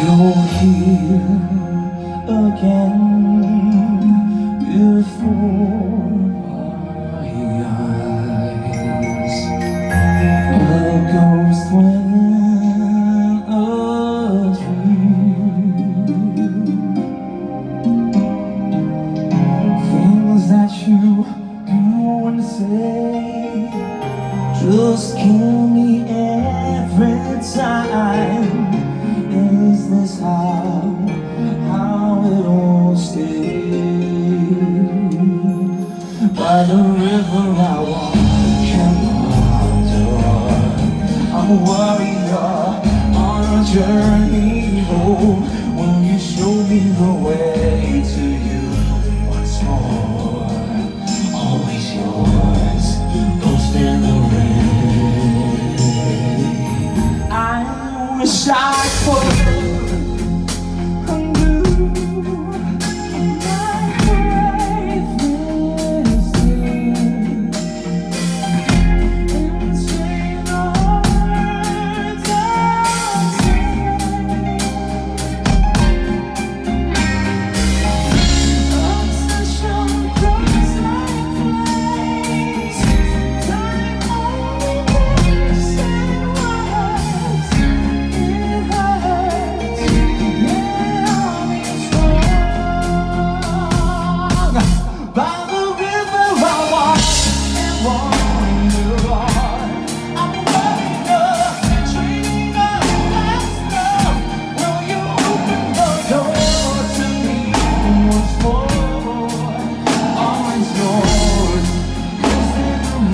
You're here again before my eyes. A ghost within a dream. Things that you do and say just kill me By the river I and wander I'm a warrior on a journey home. Will you show me the way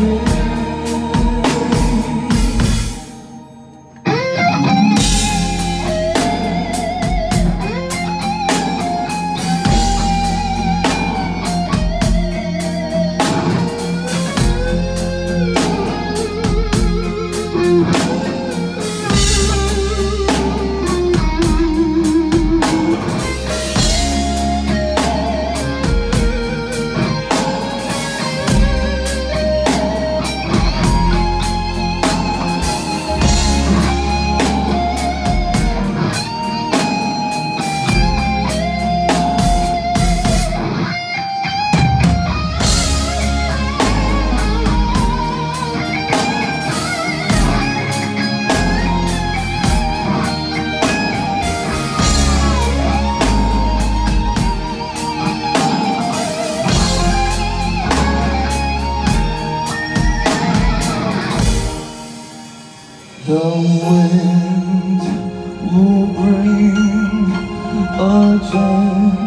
in the wind will bring a gentle